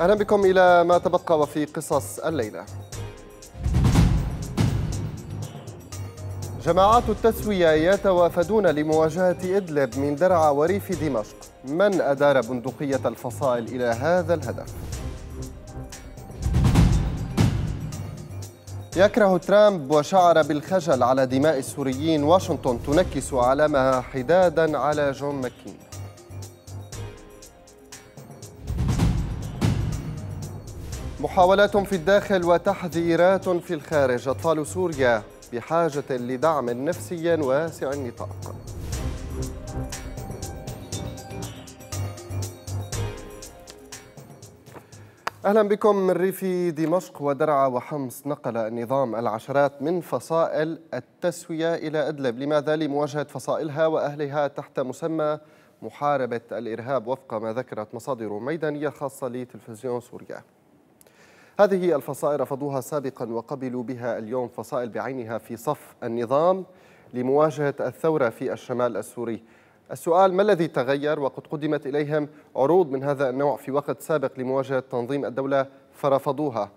أهلا بكم إلى ما تبقى وفي قصص الليلة. جماعات التسوية يتوافدون لمواجهة إدلب من درعا وريف دمشق. من أدار بندقية الفصائل إلى هذا الهدف؟ يكره ترامب وشعر بالخجل على دماء السوريين. واشنطن تنكس علامها حدادا على جون ماكين. محاولات في الداخل وتحذيرات في الخارج. أطفال سوريا بحاجة لدعم نفسي واسع النطاق. أهلا بكم من ريف دمشق ودرعا وحمص نقل النظام العشرات من فصائل التسوية إلى إدلب. لماذا؟ لمواجهة فصائلها وأهلها تحت مسمى محاربة الإرهاب وفق ما ذكرت مصادر ميدانية خاصة لتلفزيون سوريا. هذه الفصائل رفضوها سابقا وقبلوا بها اليوم فصائل بعينها في صف النظام لمواجهة الثورة في الشمال السوري. السؤال ما الذي تغير وقد قدمت إليهم عروض من هذا النوع في وقت سابق لمواجهة تنظيم الدولة فرفضوها؟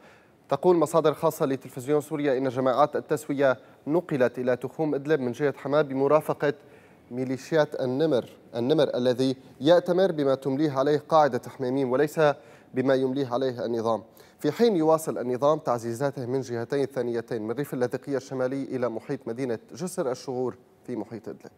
تقول مصادر خاصة لتلفزيون سوريا إن جماعات التسوية نقلت إلى تخوم إدلب من جهة حماة بمرافقة ميليشيات النمر النمر الذي يأتمر بما تمليه عليه قاعدة حميميم وليس بما يمليه عليه النظام. في حين يواصل النظام تعزيزاته من جهتين ثانيتين من ريف اللاذقية الشمالي إلى محيط مدينة جسر الشغور في محيط إدلب.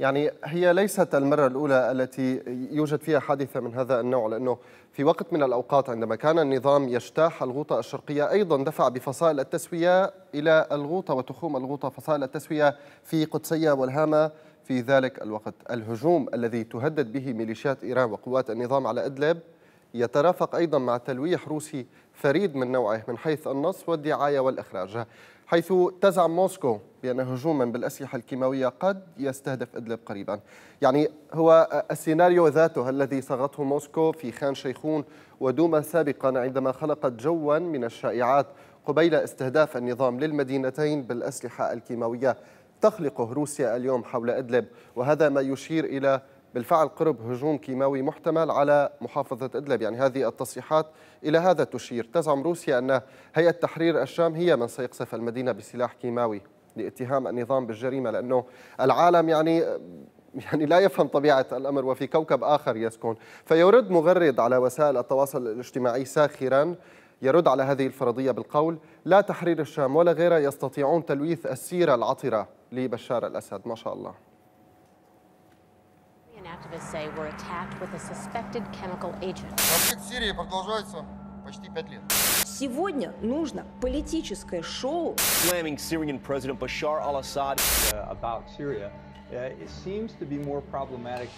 يعني هي ليست المرة الأولى التي يوجد فيها حادثة من هذا النوع لأنه في وقت من الأوقات عندما كان النظام يجتاح الغوطة الشرقية أيضا دفع بفصائل التسوية إلى الغوطة وتخوم الغوطة فصائل التسوية في قدسية والهامة في ذلك الوقت. الهجوم الذي تهدد به ميليشيات إيران وقوات النظام على إدلب يترافق أيضا مع تلويح روسي فريد من نوعه من حيث النص والدعاية والإخراج. حيث تزعم موسكو بأن هجوما بالأسلحة الكيماوية قد يستهدف إدلب قريبا. يعني هو السيناريو ذاته الذي صاغته موسكو في خان شيخون ودوما سابقا عندما خلقت جوا من الشائعات قبيل استهداف النظام للمدينتين بالأسلحة الكيماوية تخلقه روسيا اليوم حول إدلب. وهذا ما يشير إلى بالفعل قرب هجوم كيماوي محتمل على محافظة إدلب. يعني هذه التصريحات إلى هذا تشير. تزعم روسيا أن هيئة تحرير الشام هي من سيقصف المدينة بسلاح كيماوي لاتهام النظام بالجريمة لأنه العالم يعني يعني لا يفهم طبيعة الأمر وفي كوكب آخر يسكن. فيرد مغرد على وسائل التواصل الاجتماعي ساخرا يرد على هذه الفرضية بالقول لا تحرير الشام ولا غيره يستطيعون تلويث السيرة العطرة لبشار الأسد. ما شاء الله. Конфликт в Сирии продолжается почти пять лет. Сегодня нужно политическое шоу. Slamming Syrian President Bashar al-Assad. Uh, about Syria, uh, it seems to be more problematic.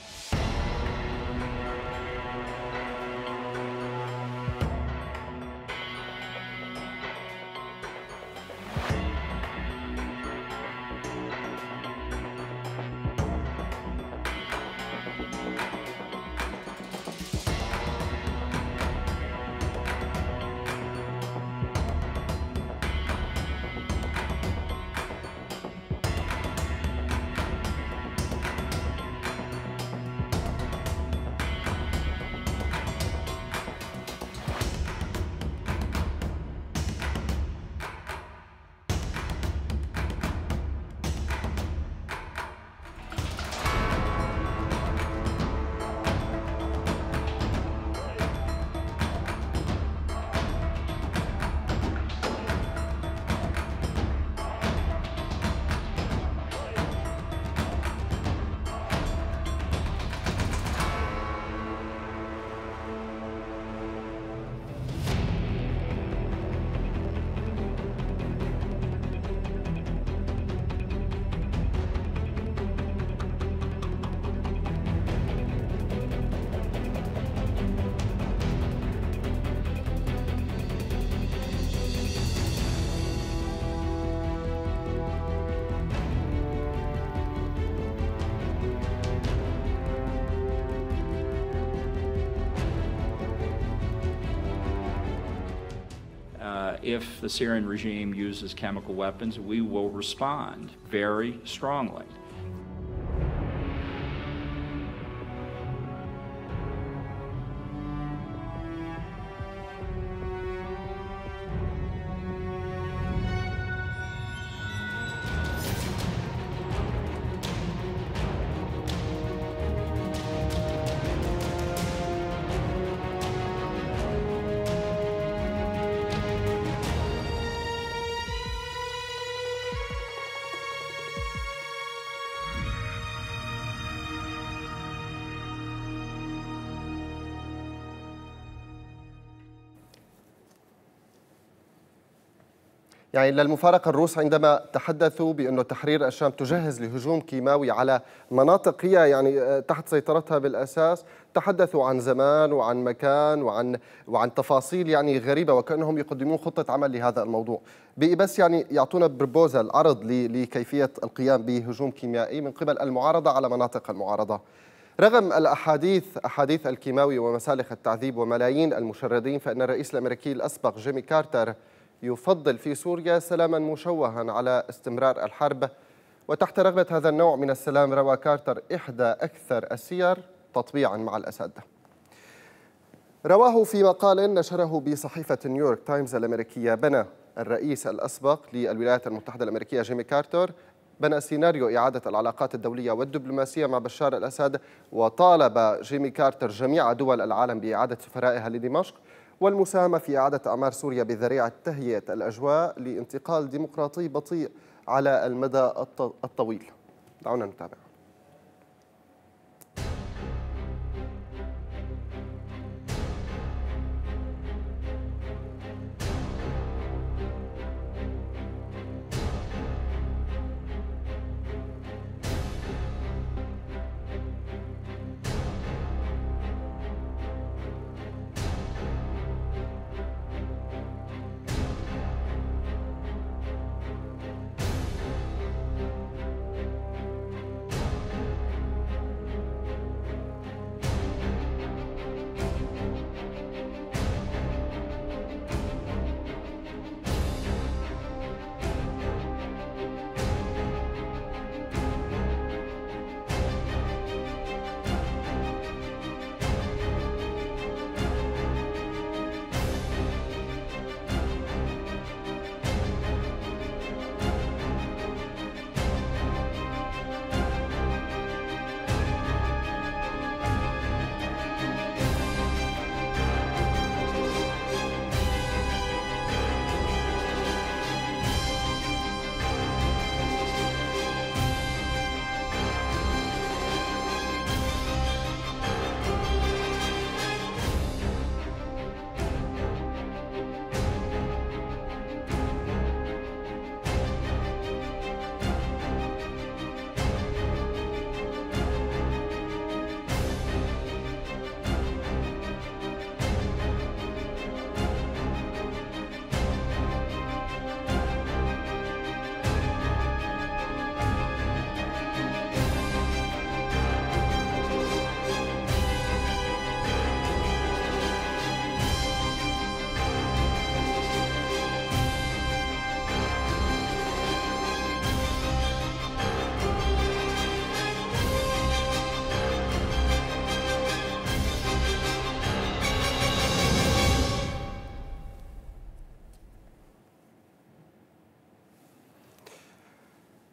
If the Syrian regime uses chemical weapons, we will respond very strongly. يعني للمفارقة الروس عندما تحدثوا بأن تحرير الشام تجهز لهجوم كيماوي على مناطق هي يعني آه، تحت سيطرتها بالأساس تحدثوا عن زمان وعن مكان وعن وعن تفاصيل يعني غريبة وكأنهم يقدمون خطة عمل لهذا الموضوع. بس يعني يعطونا proposal عرض لكيفية القيام بهجوم كيميائي من قبل المعارضة على مناطق المعارضة. رغم الأحاديث أحاديث الكيماوي ومسالخ التعذيب وملايين المشردين فإن الرئيس الأمريكي الأسبق جيمي كارتر يفضل في سوريا سلاما مشوها على استمرار الحرب. وتحت رغبة هذا النوع من السلام روى كارتر إحدى أكثر السير تطبيعا مع الأسد. رواه في مقال نشره بصحيفة نيويورك تايمز الأمريكية بنى الرئيس الأسبق للولايات المتحدة الأمريكية جيمي كارتر بنى سيناريو إعادة العلاقات الدولية والدبلوماسية مع بشار الأسد وطالب جيمي كارتر جميع دول العالم بإعادة سفرائها لدمشق. والمساهمة في إعادة أعمار سوريا بذريعة تهيئة الأجواء لانتقال ديمقراطي بطيء على المدى الطويل. دعونا نتابع.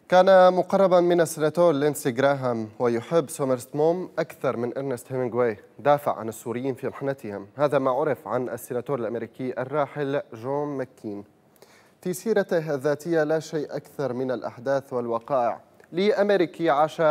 كان مقربا من السناتور لينسي جراهام ويحب سومرست موم أكثر من إرنست هيمنغواي دافع عن السوريين في محنتهم هذا ما عرف عن السناتور الأمريكي الراحل جون ماكين. في سيرته الذاتية لا شيء أكثر من الأحداث والوقائع. لأمريكي عاش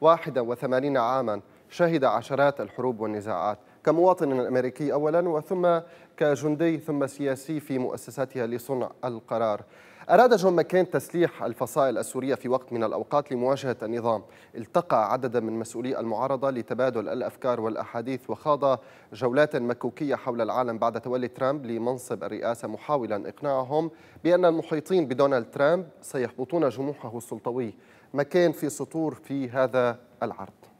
81 عاما شهد عشرات الحروب والنزاعات. كمواطن أمريكي أولا وثم كجندي ثم سياسي في مؤسساتها لصنع القرار. أراد جون ماكين تسليح الفصائل السورية في وقت من الأوقات لمواجهة النظام. التقى عددا من مسؤولي المعارضة لتبادل الأفكار والأحاديث وخاض جولات مكوكية حول العالم بعد تولي ترامب لمنصب الرئاسة محاولا إقناعهم بأن المحيطين بدونالد ترامب سيحبطون جموحه السلطوي. ماكين في سطور في هذا العرض.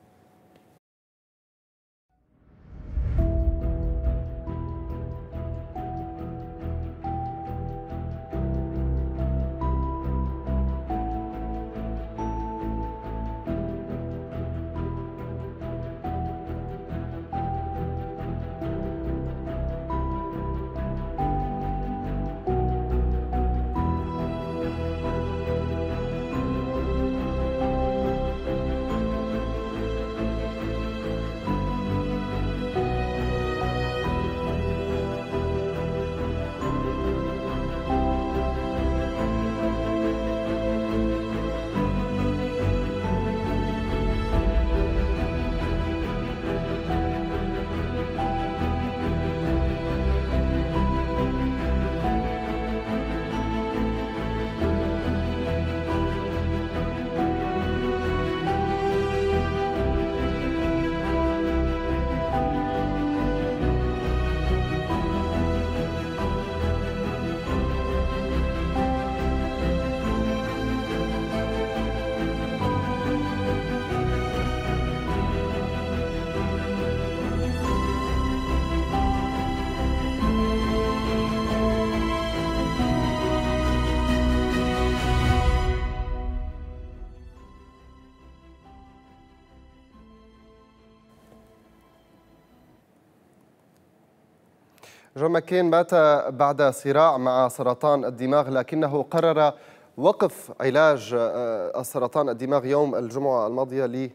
جون ماكين مات بعد صراع مع سرطان الدماغ لكنه قرر وقف علاج آه، السرطان الدماغ يوم الجمعة الماضية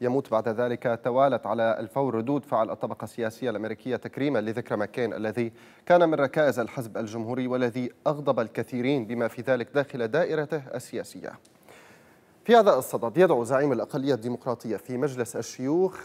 ليموت بعد ذلك. توالت على الفور ردود فعل الطبقة السياسية الأمريكية تكريما لذكرى ماكين الذي كان من ركائز الحزب الجمهوري والذي أغضب الكثيرين بما في ذلك داخل دائرته السياسية. في هذا الصدد يدعو زعيم الأقلية الديمقراطية في مجلس الشيوخ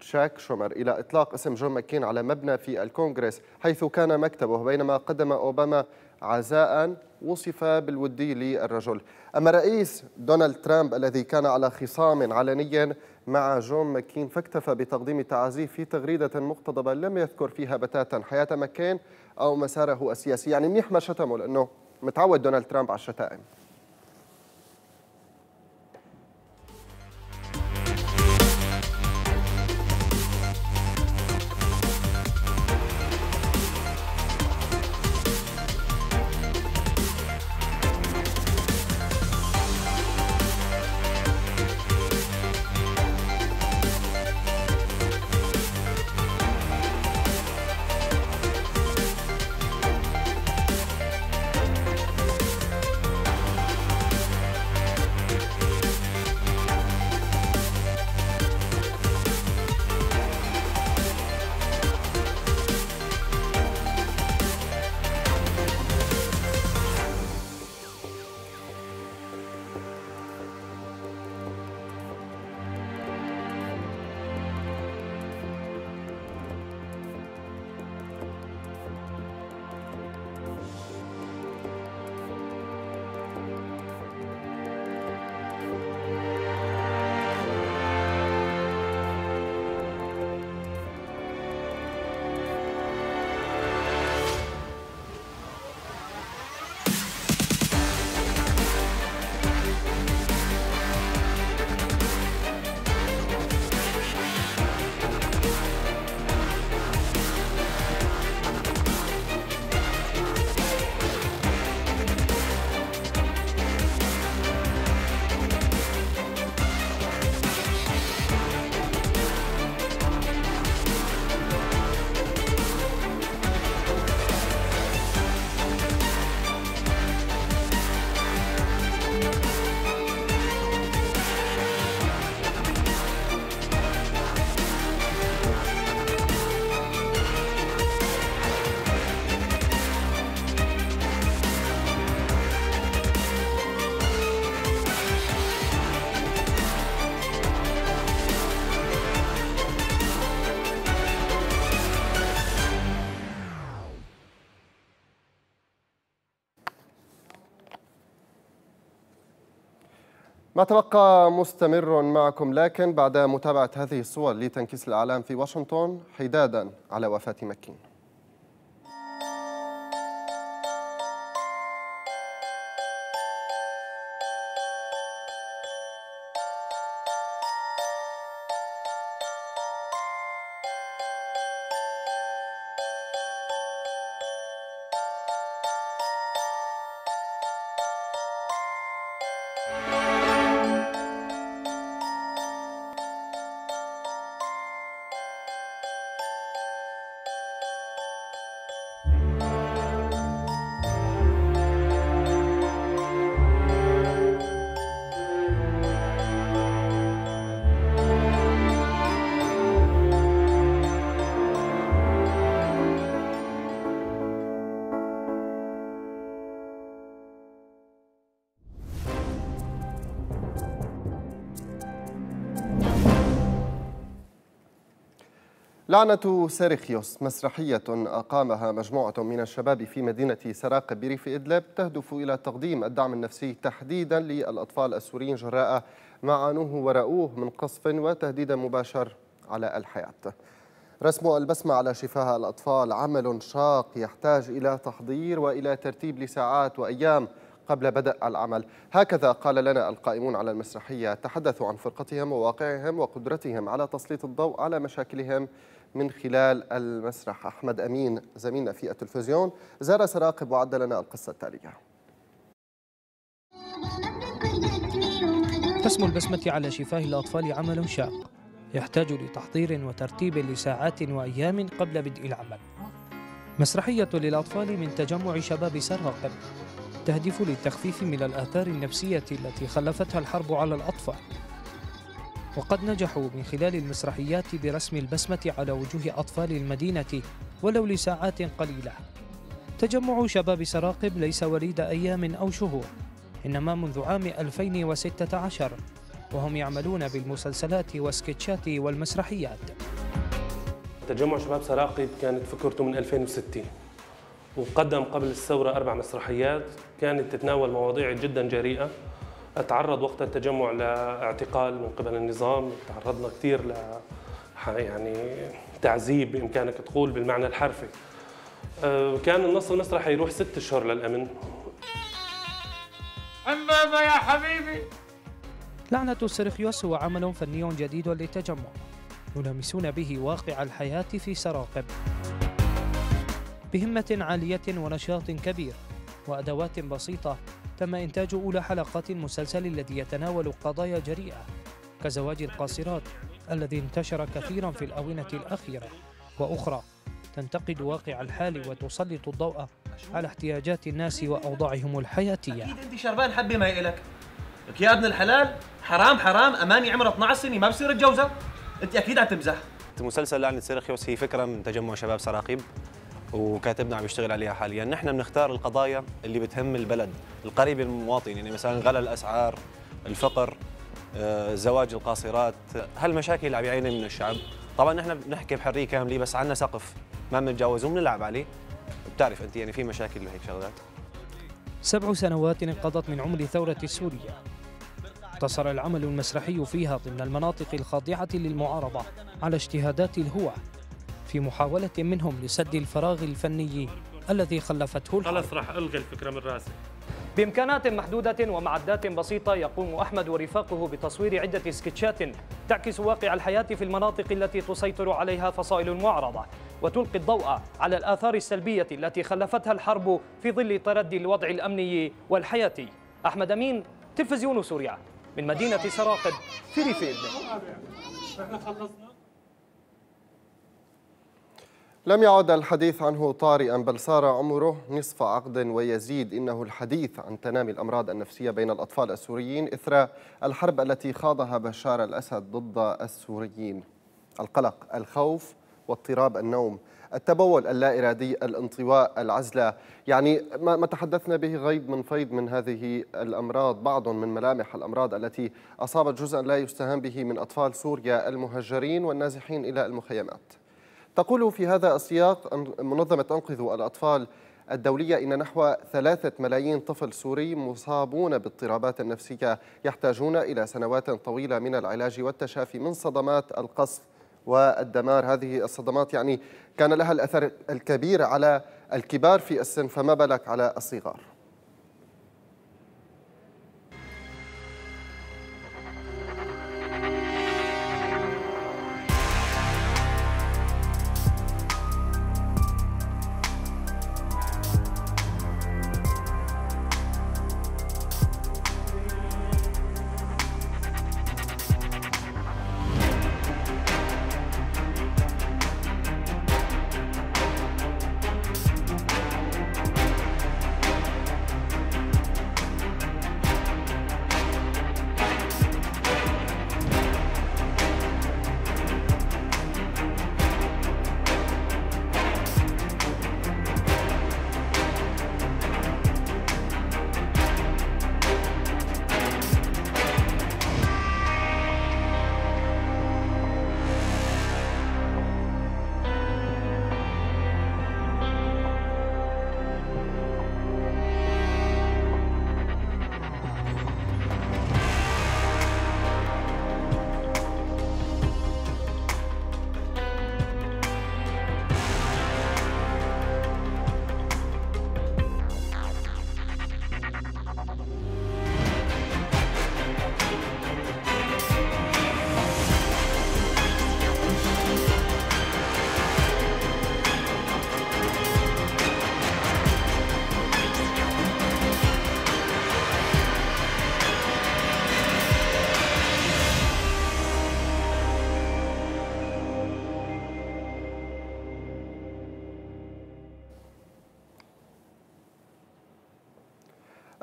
تشاك شومر إلى إطلاق اسم جون ماكين على مبنى في الكونغرس حيث كان مكتبه بينما قدم أوباما عزاء وصف بالودي للرجل. أما رئيس دونالد ترامب الذي كان على خصام علني مع جون ماكين فاكتفى بتقديم تعازيه في تغريدة مقتضبة لم يذكر فيها بتاتا حياة ماكين أو مساره السياسي. يعني منيح ما شتمه لأنه متعود دونالد ترامب على الشتائم. تبقى مستمر معكم لكن بعد متابعة هذه الصور لتنكيس الأعلام في واشنطن حدادا على وفاة مكين. لعنة سيرخيوس مسرحية أقامها مجموعة من الشباب في مدينة سراق بريف إدلب تهدف إلى تقديم الدعم النفسي تحديدا للأطفال السوريين جراء ما عانوه ورأوه من قصف وتهديد مباشر على الحياة. رسم البسمة على شفاه الأطفال عمل شاق يحتاج إلى تحضير وإلى ترتيب لساعات وأيام قبل بدء العمل. هكذا قال لنا القائمون على المسرحية تحدثوا عن فرقتهم وواقعهم وقدرتهم على تسليط الضوء على مشاكلهم من خلال المسرح. أحمد أمين زميلنا في التلفزيون زار سراقب وعد لنا القصة التالية. رسم البسمة على شفاه الأطفال عمل شاق يحتاج لتحضير وترتيب لساعات وأيام قبل بدء العمل. مسرحية للأطفال من تجمع شباب سراقب. تهدف للتخفيف من الآثار النفسية التي خلفتها الحرب على الأطفال. وقد نجحوا من خلال المسرحيات برسم البسمة على وجوه أطفال المدينة ولو لساعات قليلة. تجمع شباب سراقب ليس وليد أيام أو شهور إنما منذ عام 2016 وهم يعملون بالمسلسلات والسكتشات والمسرحيات. تجمع شباب سراقب كانت فكرته من 2006 وقدم قبل الثورة أربع مسرحيات كانت تتناول مواضيع جدا جريئة. تعرض وقت التجمع لاعتقال من قبل النظام. تعرضنا كثير ل يعني تعذيب بإمكانك تقول بالمعنى الحرفي. آه، كان النص المسرحي يروح ست اشهر للأمن. أماما يا حبيبي؟ لعنة السرخيوس هو عمل فني جديد للتجمع. يلامسون به واقع الحياة في سراقب. بهمة عالية ونشاط كبير. وأدوات بسيطة تم إنتاج أولى حلقات المسلسل الذي يتناول قضايا جريئة كزواج القاصرات الذي انتشر كثيرا في الآونة الأخيرة. وأخرى تنتقد واقع الحال وتسلط الضوء على احتياجات الناس وأوضاعهم الحياتية. أكيد أنت شربان حبة ما إلك لك يا ابن الحلال حرام حرام أماني عمرها 12 سنة ما بصير اتجوزها أنت أكيد عم تمزح مسلسل لعنة سيرخيوس هي فكرة من تجمع شباب سراقيب. وكاتبنا عم يشتغل عليها حاليا. نحن بنختار القضايا اللي بتهم البلد القريبة من المواطن يعني مثلا غلاء الأسعار الفقر آه، زواج القاصرات هالمشاكل اللي عم يعاني من الشعب. طبعا نحن بنحكي بحرية كاملة بس عندنا سقف ما بنتجاوزه وبنلعب عليه. بتعرف أنت يعني في مشاكل وهيك شغلات؟ سبع سنوات انقضت من عمر ثورة سوريا. اقتصر العمل المسرحي فيها ضمن المناطق الخاضعة للمعارضة على اجتهادات الهوى. في محاولة منهم لسد الفراغ الفني الذي خلفته الحرب. خلص راح ألغي الفكرة من راسي. بإمكانات محدودة ومعدات بسيطة يقوم أحمد ورفاقه بتصوير عدة سكتشات تعكس واقع الحياة في المناطق التي تسيطر عليها فصائل المعارضة وتلقي الضوء على الآثار السلبية التي خلفتها الحرب في ظل تردي الوضع الأمني والحياتي. أحمد أمين تلفزيون سوريا من مدينة سراقب في ريف إدلب لم يعد الحديث عنه طارئا بل صار عمره نصف عقد ويزيد إنه الحديث عن تنامي الأمراض النفسية بين الأطفال السوريين إثر الحرب التي خاضها بشار الأسد ضد السوريين. القلق، الخوف واضطراب النوم، التبول اللا ارادي، الانطواء، العزلة، يعني ما تحدثنا به غيض من فيض من هذه الأمراض، بعض من ملامح الأمراض التي أصابت جزءا لا يستهان به من أطفال سوريا المهجرين والنازحين إلى المخيمات. تقول في هذا السياق منظمة أنقذوا الأطفال الدولية إن نحو ثلاثة ملايين طفل سوري مصابون باضطرابات نفسية يحتاجون إلى سنوات طويلة من العلاج والتشافي من صدمات القصف والدمار. هذه الصدمات يعني كان لها الأثر الكبير على الكبار في السن فما بالك على الصغار؟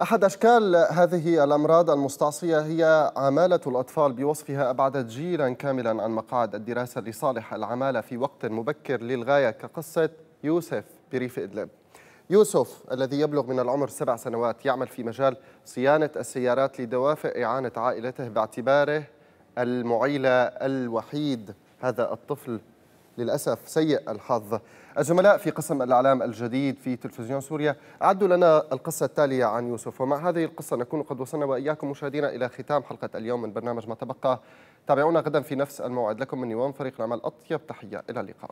أحد أشكال هذه الأمراض المستعصية هي عمالة الأطفال بوصفها أبعدت جيلا كاملا عن مقاعد الدراسة لصالح العمالة في وقت مبكر للغاية كقصة يوسف بريف إدلب. يوسف الذي يبلغ من العمر سبع سنوات يعمل في مجال صيانة السيارات لدوافع إعانة عائلته باعتباره المعيلة الوحيد. هذا الطفل للأسف سيء الحظ. الزملاء في قسم الإعلام الجديد في تلفزيون سوريا أعدوا لنا القصة التالية عن يوسف. ومع هذه القصة نكون قد وصلنا وإياكم مشاهدينا إلى ختام حلقة اليوم من برنامج ما تبقى. تابعونا غدا في نفس الموعد. لكم مني ومن فريق العمل أطيب. تحية. إلى اللقاء.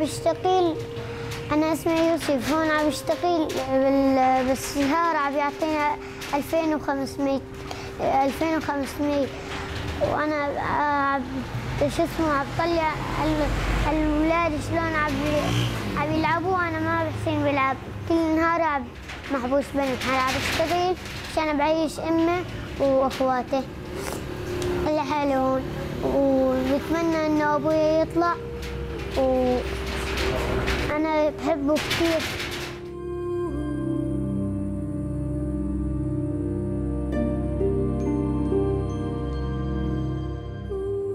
بشتغل أنا اسمي يوسف هون عم بشتغل بال- بالسهارة عم يعطينا 2500 2500 وأنا عم شو اسمه عم بطلع ال- الأولاد شلون عم عم يلعبوا وأنا ما بحسن بلعب. كل نهار عم محبوس بالنهار عم بشتغل عشان بعيش أمي وأخواتي لحالي هون. وبتمنى إنه ابويا يطلع. وأنا بحبه كثير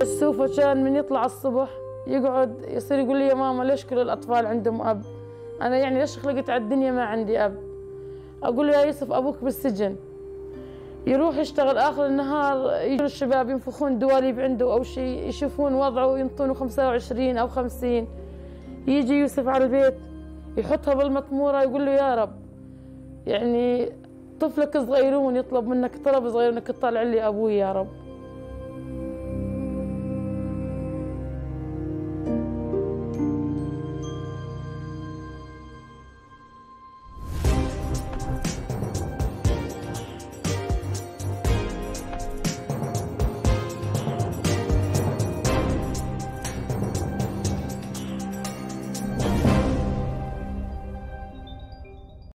السوفة كان من يطلع الصبح يقعد يصير يقول لي يا ماما ليش كل الأطفال عندهم أب؟ أنا يعني ليش خلقت على الدنيا ما عندي أب؟ أقول له يا يوسف أبوك بالسجن. يروح يشتغل آخر النهار يجوا الشباب ينفخون دواليب عنده أو شيء يشوفون وضعه وينطونه 25 أو 50 يجي يوسف على البيت يحطها بالمطمورة يقول له يا رب يعني طفلك صغيرون يطلب منك طلب صغير إنك تطلع لي أبوي يا رب.